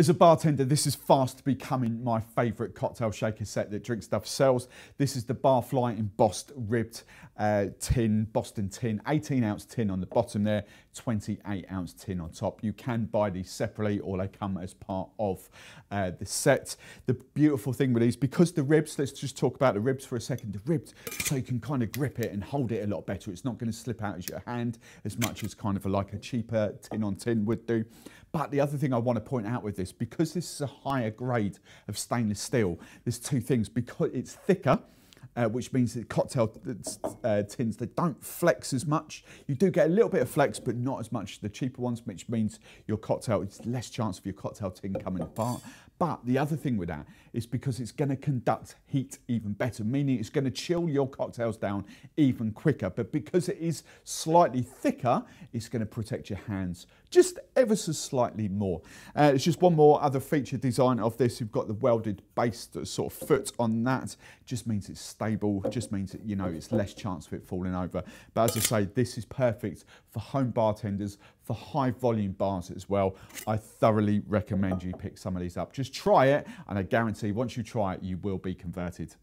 As a bartender, this is fast becoming my favourite cocktail shaker set that Drinkstuff sells. This is the Barfly embossed ribbed uh, tin, Boston tin, 18 ounce tin on the bottom there, 28 ounce tin on top. You can buy these separately or they come as part of uh, the set. The beautiful thing with these, because the ribs, let's just talk about the ribs for a second. The ribs, so you can kind of grip it and hold it a lot better. It's not going to slip out as your hand as much as kind of like a cheaper tin on tin would do. But the other thing I want to point out with this, because this is a higher grade of stainless steel, there's two things. Because it's thicker, uh, which means the cocktail uh, tins, they don't flex as much. You do get a little bit of flex, but not as much as the cheaper ones, which means your cocktail, it's less chance of your cocktail tin coming apart. But the other thing with that is because it's going to conduct heat even better, meaning it's going to chill your cocktails down even quicker. But because it is slightly thicker, it's going to protect your hands just ever so slightly more. Uh, it's just one more other feature design of this. You've got the welded base sort of foot on that. Just means it's stable, just means that, you know, it's less chance of it falling over. But as I say, this is perfect for home bartenders, for high volume bars as well. I thoroughly recommend you pick some of these up. Just try it and I guarantee once you try it, you will be converted.